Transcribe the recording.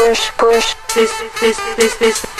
push, push. This, this, this, this.